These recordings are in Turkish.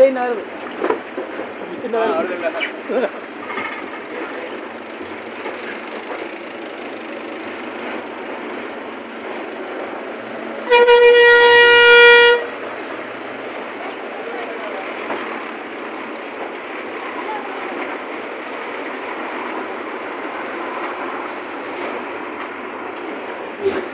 Yayın ayrılır. Yayın ayrılır.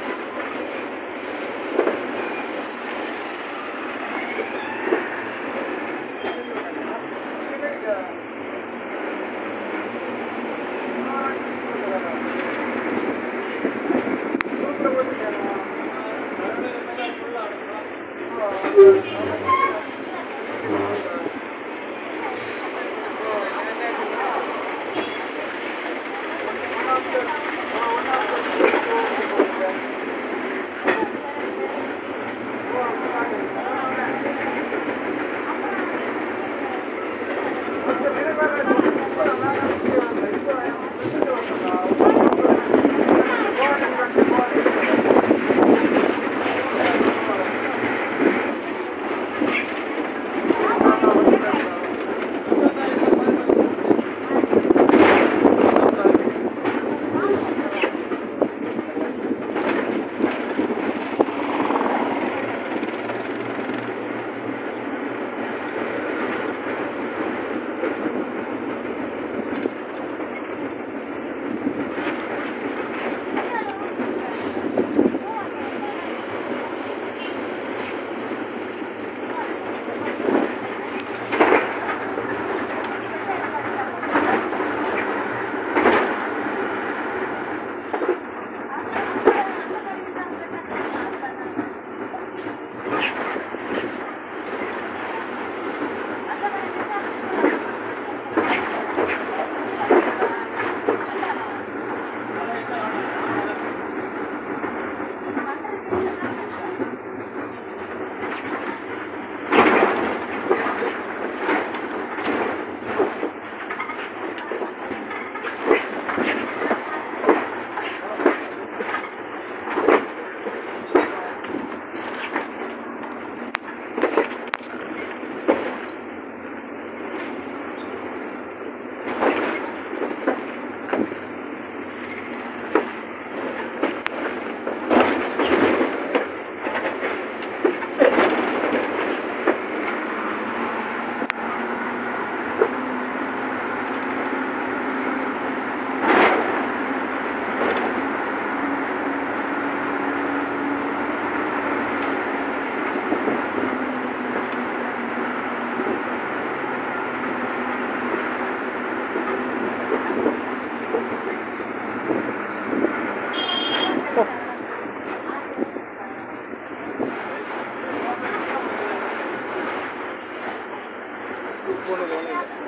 この5年間。